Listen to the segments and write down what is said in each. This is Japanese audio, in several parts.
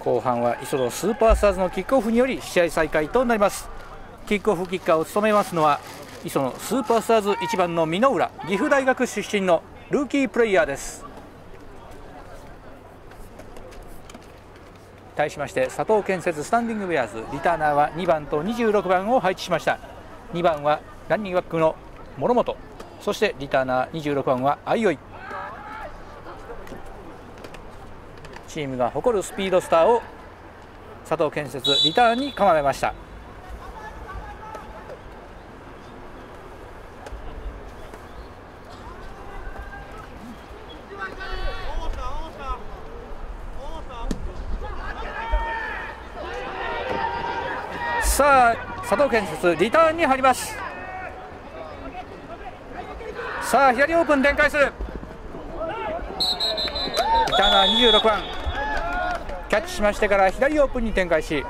後半は磯野スーパースターズのキックオフにより試合再開となります。キックオフキッカーを務めますのは磯野スーパースターズ1番の箕浦岐阜大学出身のルーキープレイヤーです。対しまして佐藤建設スタンディングウェアーズリターナーは2番と26番を配置しました。2番はランニングバックの諸本。そしてリターナー26番は相生。チームが誇るスピードスターを佐藤建設リターンに構えました。さあ佐藤建設リターンに入ります。さあ左オープン展開する。リターナー26番。キャッチしましてから左オープンに展開し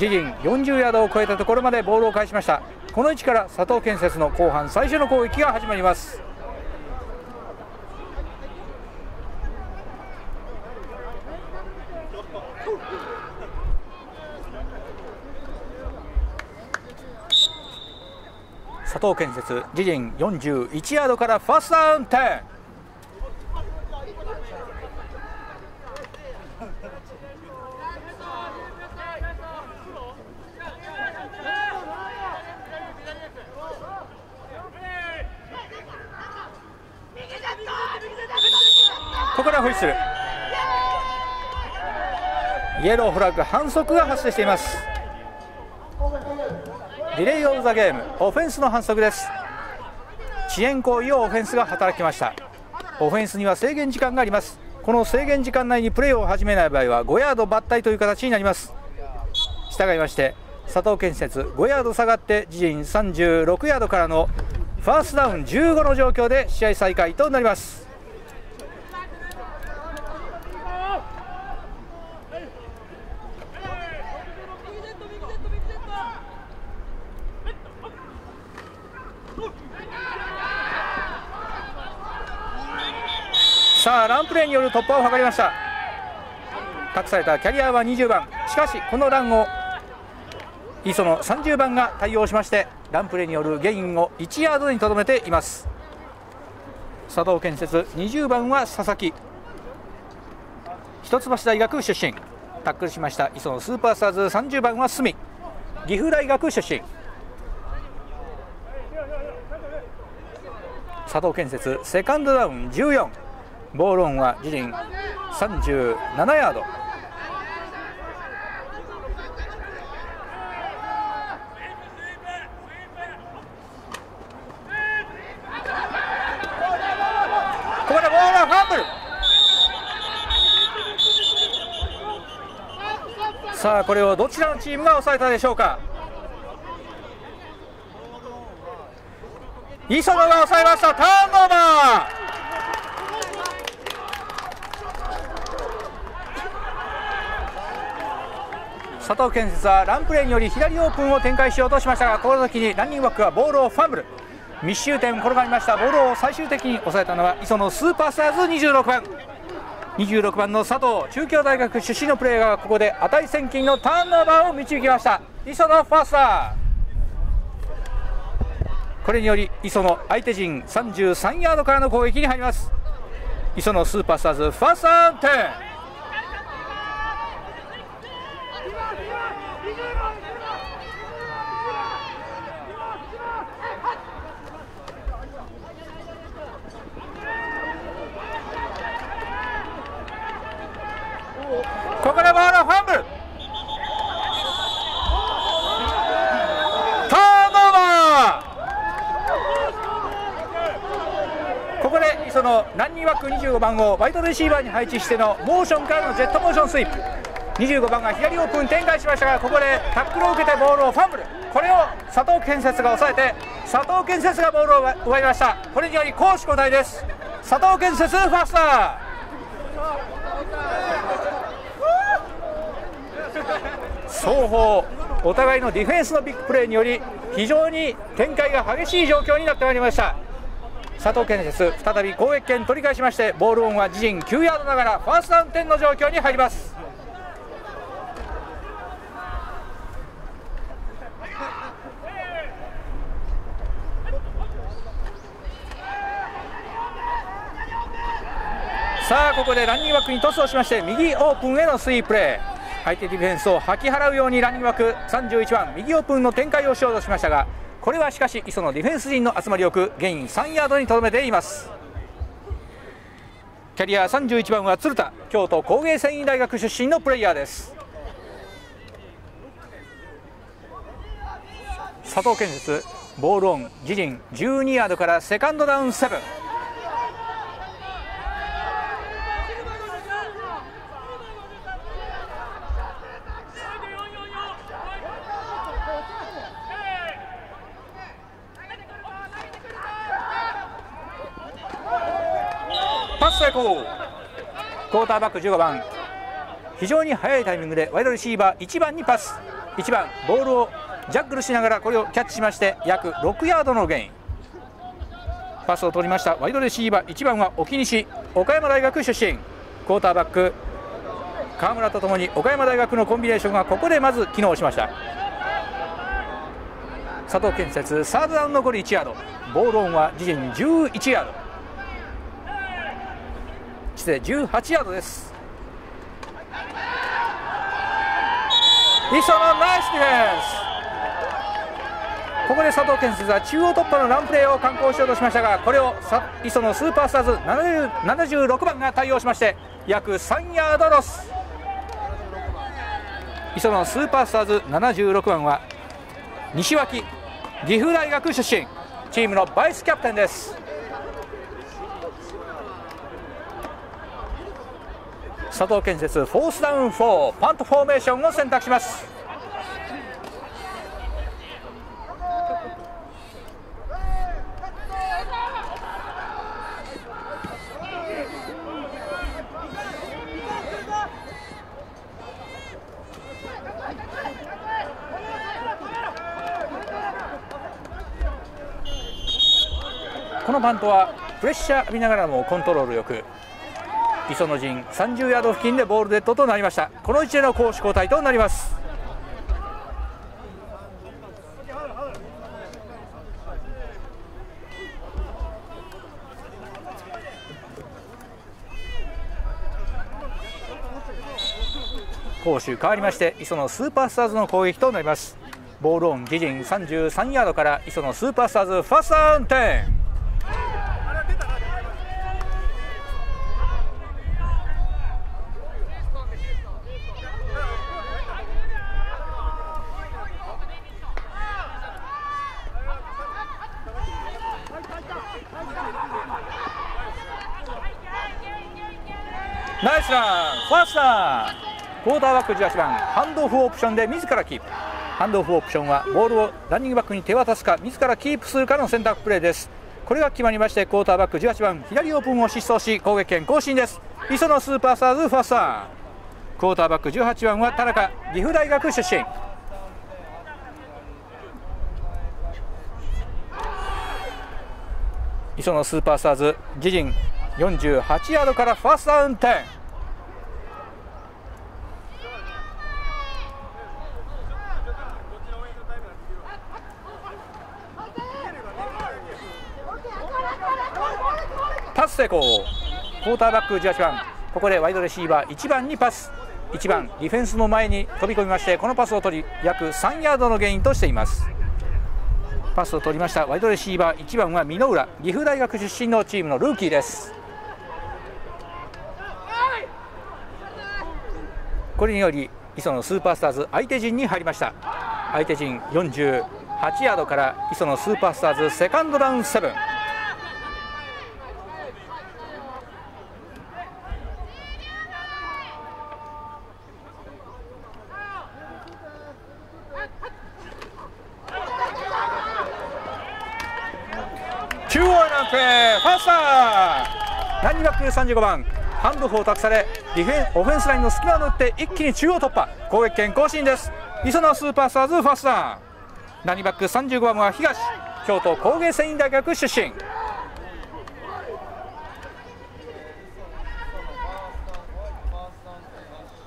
自陣40ヤードを超えたところまでボールを返しました。この位置から佐藤建設の後半最初の攻撃が始まります。佐藤建設自陣41ヤードからファーストダウン10ここからホイッスルイエローフラッグ反則が発生しています。リレーオブザゲームオフェンスの反則です。遅延行為をオフェンスが働きました。オフェンスには制限時間があります。この制限時間内にプレーを始めない場合は5ヤード抜体という形になります。従いまして佐藤建設5ヤード下がって自陣36ヤードからのファーストダウン15の状況で試合再開となります。さあランプレーによる突破を図りました。託されたキャリアは20番。しかしこのランを磯野30番が対応しましてランプレーによるゲインを1ヤードにとどめています。佐藤建設20番は佐々木。一橋大学出身。タックルしました磯野スーパースターズ30番は角。岐阜大学出身。佐藤建設セカンドダウン14ボールオンは自陣37ヤード。さあこれをどちらのチームが抑えたでしょうか。磯野が抑えました。ターンオーバー。佐藤建設はランプレーにより左オープンを展開しようとしましたがこの時にランニングバックはボールをファンブル。密集点転がりました。ボールを最終的に抑えたのは磯野スーパースターズ26番。26番の佐藤中京大学出身のプレーヤーがここで値千金のターンオーバーを導きました。磯野ファースター。これにより磯野相手陣33ヤードからの攻撃に入ります。磯野スーパースターズファーストアンテンここでボールファンブルターンオーバーここでそバック25番をバイトレシーバーに配置してのモーションからのジェットモーションスイープ。25番が左オープン展開しましたがここでタックルを受けてボールをファンブル。これを佐藤建設が抑えて佐藤建設がボールを奪いました。これにより攻守交代です。佐藤建設ファースター。双方お互いのディフェンスのビッグプレーにより非常に展開が激しい状況になってまいりました。佐藤健です。再び攻撃権取り返しましてボールオンは自陣9ヤードながらファーストダウンの状況に入ります。さあここでランニング枠にトスをしまして右オープンへのスイープレー。相手ディフェンスを吐き払うようにランニングバック31番右オープンの展開をしようとしましたがこれはしかし磯のディフェンス陣の集まりよくゲイン3ヤードにとどめています。キャリア31番は鶴田京都工芸繊維大学出身のプレイヤーです。佐藤建設ボールオン自陣12ヤードからセカンドダウン7成功。クォーターバック15番非常に速いタイミングでワイドレシーバー1番にパス。1番ボールをジャッグルしながらこれをキャッチしまして約6ヤードのゲイン。パスを取りました。ワイドレシーバー1番は沖西岡山大学出身。クォーターバック川村とともに岡山大学のコンビネーションがここでまず機能しました。佐藤建設サードダウン残り1ヤード。ボールオンは自陣11ヤード。失礼18ヤードです。磯野ナイスディフェンス。ここで佐藤建設は中央突破のランプレーを敢行しようとしましたがこれを磯野スーパースターズ76番が対応しまして約3ヤードロス。磯野スーパースターズ76番は西脇岐阜大学出身。チームのバイスキャプテンです。佐藤建設フォースダウン4パントフォーメーションを選択します。このバントはプレッシャー浴びながらもコントロールよく。磯野陣30ヤード付近でボールデッドとなりました。この位置での攻守交代となります。攻守変わりまして磯野スーパースターズの攻撃となります。ボールオン自陣33ヤードから磯野スーパースターズファーストダウンテンナイスランファースター。クォーターバック18番ハンドオフオプションで自らキープ。ハンドオフオプションはボールをランニングバックに手渡すか自らキープするかの選択プレーです。これが決まりましてクォーターバック18番左オープンを疾走し攻撃権更新です。磯野スーパースターズファースター。クォーターバック18番は田中岐阜大学出身。磯野スーパースターズ自陣48ヤードからファーストダウンテパス成功クォーターバック18番ここでワイドレシーバー1番にパス。1番ディフェンスの前に飛び込みましてこのパスを取り約3ヤードのゲインとしています。パスを取りました。ワイドレシーバー1番は箕浦。岐阜大学出身のチームのルーキーです。これにより磯野スーパースターズ相手陣に入りました。相手陣48ヤードから磯野スーパースターズセカンドダウン7中央へのプファースターランニバック35番。ハンドフを託されディフェンオフェンスラインの隙間を縫って一気に中央突破。攻撃権更新です。磯野スーパースターズファースターランニバック35番は東。京都工芸繊維大学出身。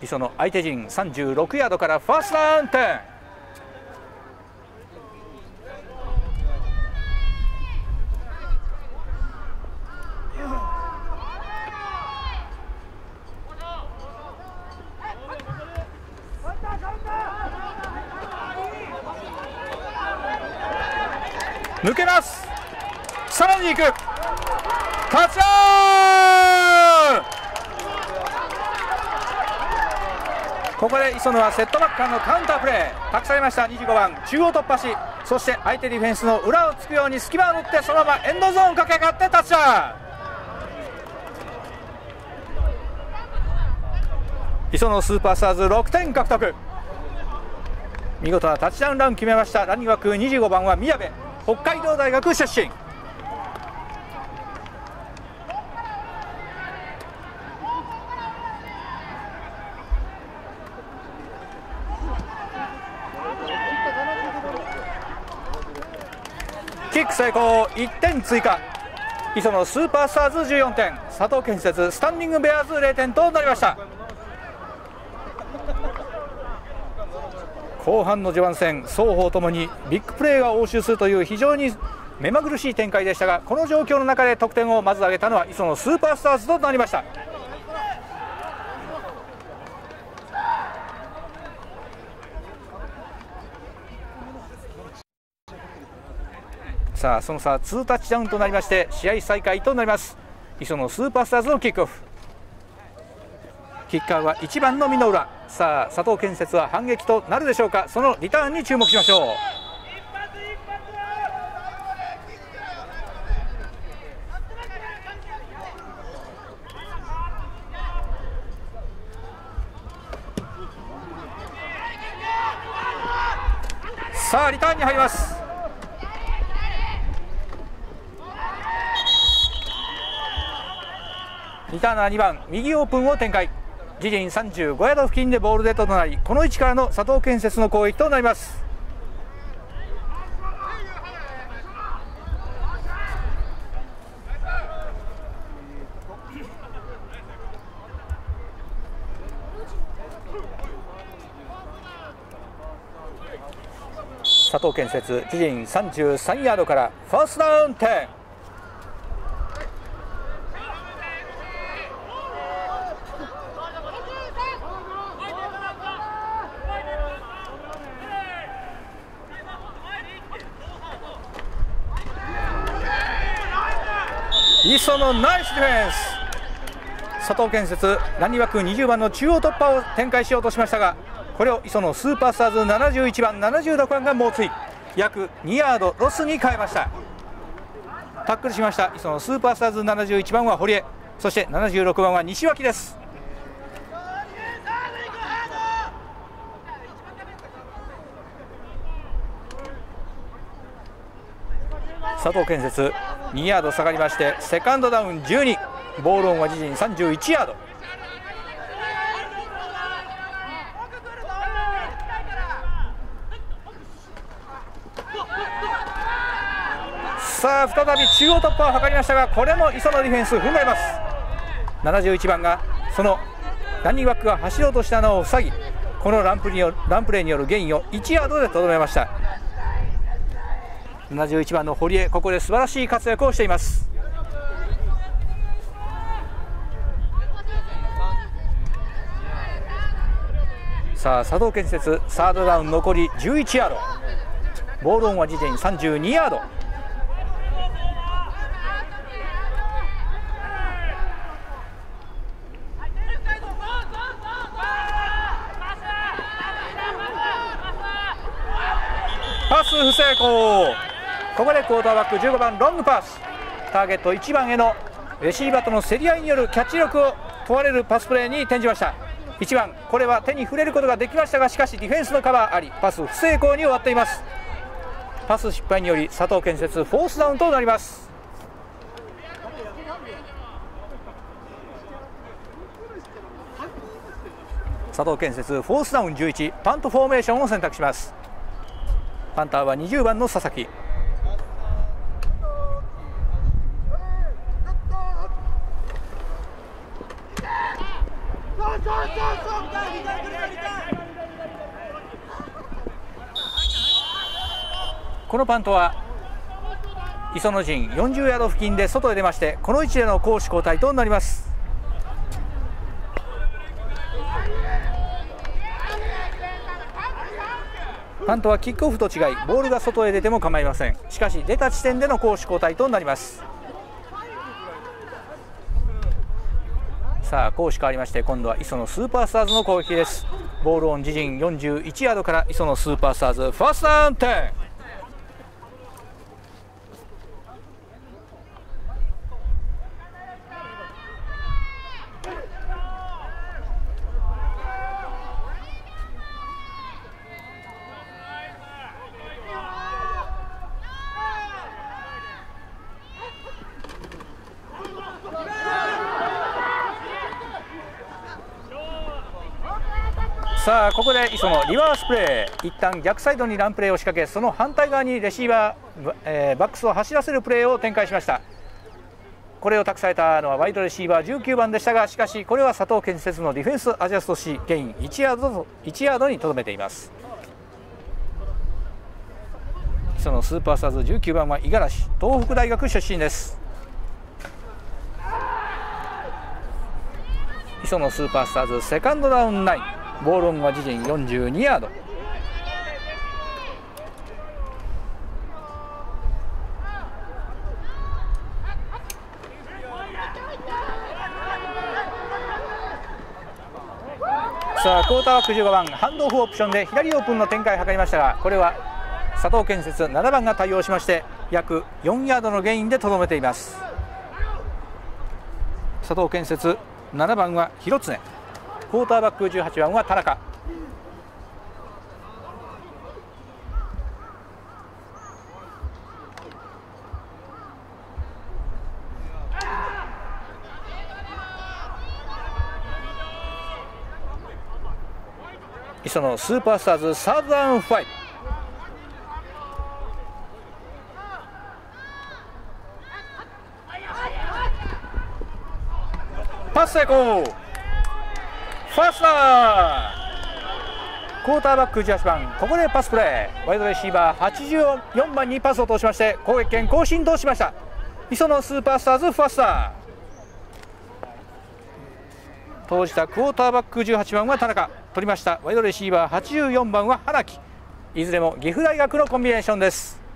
磯野相手陣36ヤードからファーストダウン。抜けます。さらに行く。タッチダウンここで磯野はセットバックからのカウンタープレー。託されました。25番中央突破しそして相手ディフェンスの裏をつくように隙間を縫ってそのままエンドゾーンを駆け上がってタッチダウン磯野スーパースターズ6点獲得。見事なタッチダウンラン決めました。ランニング枠25番は宮部。北海道大学出身。キック成功1点追加。磯野スーパースターズ14点。佐藤建設スタンディングベアーズ0点となりました。後半の序盤戦双方ともにビッグプレーが応酬するという非常に目まぐるしい展開でしたがこの状況の中で得点をまず挙げたのは磯野スーパースターズとなりました。さあその差2タッチダウンとなりまして試合再開となります。磯野スーパースターズのキックオフ。キッカーは1番の箕浦さあ佐藤建設は反撃となるでしょうか。そのリターンに注目しましょう。さあリターンに入ります。リターナー2番右オープンを展開。自陣35ヤード付近でボールデッドとなりこの位置からの佐藤建設の攻撃となります。佐藤建設自陣33ヤードからファーストダウン10ナイスディフェンス。佐藤建設ランニ枠20番の中央突破を展開しようとしましたがこれを磯野スーパースターズ71番76番が猛追。約2ヤードロスに変えました。タックルしました。磯野スーパースターズ71番は堀江。そして76番は西脇です。佐藤建設2ヤード下がりましてセカンドダウン12ボールオンは自陣31ヤード。さあ再び中央突破を図りましたがこれも磯のディフェンス踏ん張ります。71番がそのランニングバックが走ろうとしたのを塞ぎこのランプによランプレーによるゲインを1ヤードでとどめました。71番の堀江ここで素晴らしい活躍をしています。さあ佐藤建設サードダウン残り11ヤード。ボールオンは時点32ヤード。パス不成功。ここでクォーターバック15番ロングパス。ターゲット1番へのレシーバーとの競り合いによるキャッチ力を問われるパスプレーに転じました。1番これは手に触れることができましたがしかしディフェンスのカバーありパス不成功に終わっています。パス失敗により佐藤建設フォースダウンとなります。佐藤建設フォースダウン11パントフォーメーションを選択します。パンターは20番の佐々木。このパントは磯野陣40ヤード付近で外へ出ましてこの位置での攻守交代となります。パントはキックオフと違いボールが外へ出ても構いません。しかし出た地点での攻守交代となります。さあ攻守変わりまして今度は磯野スーパースターズの攻撃です。ボールオン自陣41ヤードから磯野スーパースターズファーストダウン10ここで磯野リバースプレー一旦逆サイドにランプレーを仕掛けその反対側にレシーバー、えー、バックスを走らせるプレーを展開しました。これを託されたのはワイドレシーバー19番でしたがしかしこれは佐藤建設のディフェンスアジャストしゲイン1ヤード1ヤードにとどめています。そのスーパースターズ19番は五十嵐東北大学出身です。磯野スーパースターズセカンドダウン9ボールオンは自陣42ヤード。さあクォーターバック15番ハンドオフオプションで左オープンの展開を図りましたがこれは佐藤建設7番が対応しまして約4ヤードのゲインでとどめています。佐藤建設7番は広常。クォーターバック18番は田中。磯野スーパースターズサザンファイパス成功ファースタークォーターバック18番。ここでパスプレー。ワイドレシーバー84番にパスを通しまして攻撃権更新としました。磯野スーパースターズファースター。投じたクォーターバック18番は田中。取りました。ワイドレシーバー84番は花木。いずれも岐阜大学のコンビネーションです。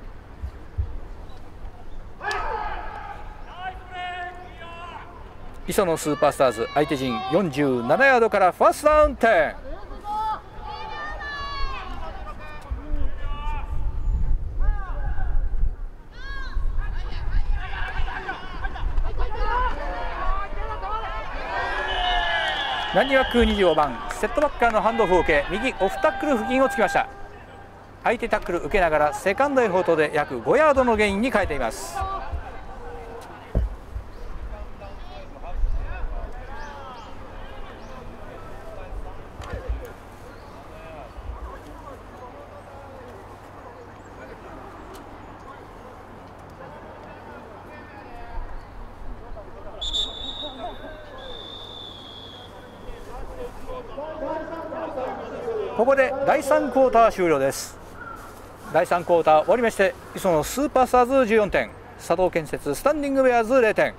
磯野スーパースターズ相手陣47ヤードからファーストダウンテン。ランニワック25番。セットバッカーのハンドオフを受け右オフタックル付近をつきました。相手タックル受けながらセカンドへ放投で約5ヤードのゲインに変えています。ここで第3クォーター終了です。第3クォーター終わりまして磯野スーパースターズ14点佐藤建設スタンディングウェアズ0点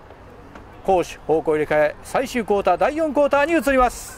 攻守方向入れ替え最終クォーター第4クォーターに移ります。